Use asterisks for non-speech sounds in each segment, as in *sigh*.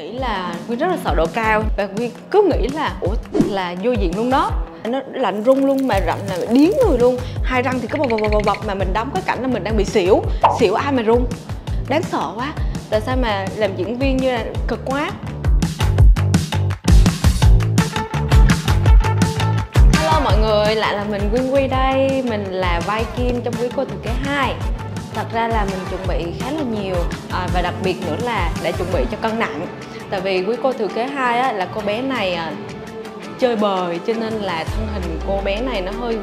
nghĩ là Quyên rất là sợ độ cao và Quyên cứ nghĩ là ủa là vô diện luôn đó. Nó lạnh rung luôn mà lạnh là điếng người luôn. Hai răng thì cứ bập bập bập bập mà mình đóng cái cảnh là mình đang bị xỉu xỉu ai mà rung. Đáng sợ quá. Tại sao mà làm diễn viên như là cực quá? Hello mọi người, lại là mình Quyên Quy đây. Mình là vai Kim trong quý cô thừa kế 2 Thật ra là mình chuẩn bị khá là nhiều à, Và đặc biệt nữa là để chuẩn bị cho cân nặng. Tại vì quý cô thừa kế hai á, là cô bé này à, chơi bời Cho nên là thân hình cô bé này nó hơi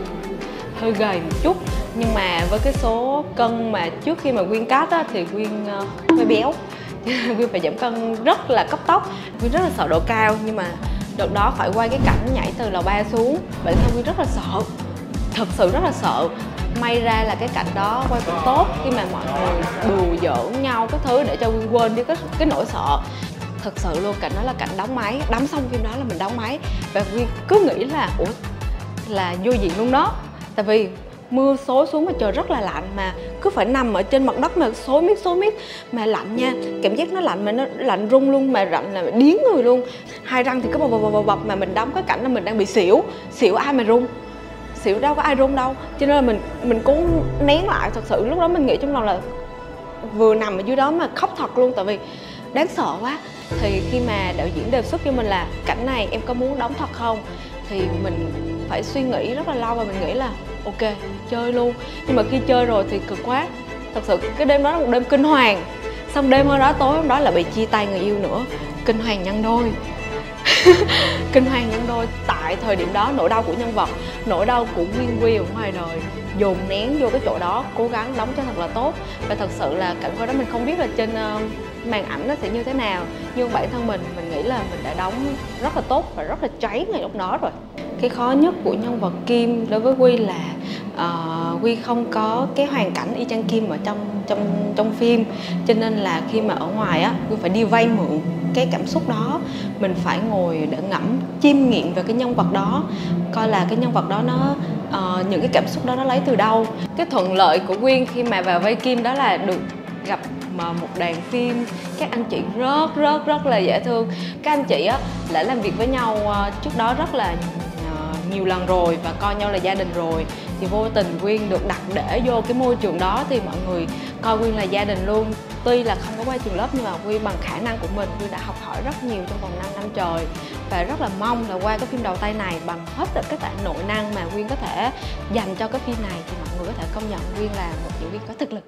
hơi gầy một chút. Nhưng mà với cái số cân mà trước khi mà Quyên cắt á, thì Quyên uh, hơi béo. *laughs* Quyên phải giảm cân rất là cấp tốc. Quyên rất là sợ độ cao nhưng mà đợt đó phải quay cái cảnh nhảy từ lầu ba xuống. Bản thân Quyên rất là sợ thật sự rất là sợ may ra là cái cảnh đó quay cũng tốt khi mà mọi người đùa giỡn nhau các thứ để cho Quyên quên đi cái, cái nỗi sợ. Thật sự luôn cảnh đó là cảnh đóng máy đóng xong phim đó là mình đóng máy. Và Quyên cứ nghĩ là ủa là vô diện luôn đó. Tại vì mưa xối xuống mà trời rất là lạnh mà cứ phải nằm ở trên mặt đất mà xối miết xối miết. Mà lạnh nha cảm giác nó lạnh mà nó lạnh rung luôn mà lạnh là điếng người luôn. Hai răng thì cứ bập bập bập bập mà mình đóng cái cảnh là mình đang bị xỉu xỉu ai mà rung xỉu đâu có ai run đâu. Cho nên là mình mình cố nén lại thật sự. Lúc đó mình nghĩ trong lòng là vừa nằm ở dưới đó mà khóc thật luôn. Tại vì đáng sợ quá. Thì khi mà đạo diễn đề xuất cho mình là cảnh này em có muốn đóng thật không? Thì mình phải suy nghĩ rất là lâu và mình nghĩ là ok, chơi luôn. Nhưng mà khi chơi rồi thì cực quá. Thật sự cái đêm đó là một đêm kinh hoàng. Xong đêm hôm đó, tối hôm đó là bị chia tay người yêu nữa. Kinh hoàng nhân đôi. *laughs* kinh hoàng nhân đôi tại thời điểm đó nỗi đau của nhân vật nỗi đau của nguyên quy ở ngoài đời dồn nén vô cái chỗ đó cố gắng đóng cho thật là tốt. Và thật sự là cảnh quay đó mình không biết là trên uh, màn ảnh nó sẽ như thế nào nhưng bản thân mình mình nghĩ là mình đã đóng rất là tốt và rất là cháy ngay lúc đó rồi. Cái khó nhất của nhân vật kim đối với quy là uh, quy không có cái hoàn cảnh y chang kim ở trong trong trong phim. Cho nên là khi mà ở ngoài á quy phải đi vay mượn cái cảm xúc đó mình phải ngồi để ngẫm chiêm nghiệm về cái nhân vật đó coi là cái nhân vật đó nó uh, những cái cảm xúc đó nó lấy từ đâu. Cái thuận lợi của quyên khi mà vào vai kim đó là được gặp mà một đoàn phim các anh chị rất rất rất là dễ thương. Các anh chị á đã làm việc với nhau uh, trước đó rất là uh, nhiều lần rồi và coi nhau là gia đình rồi. Thì vô tình quyên được đặt để vô cái môi trường đó thì mọi người coi quyên là gia đình luôn tuy là không có qua trường lớp nhưng mà Quy bằng khả năng của mình Quy đã học hỏi rất nhiều trong vòng 5 năm trời. Và rất là mong là qua cái phim đầu tay này bằng hết tất cả nội năng mà quyên có thể dành cho cái phim này thì mọi người có thể công nhận quyên là một diễn viên có thực lực.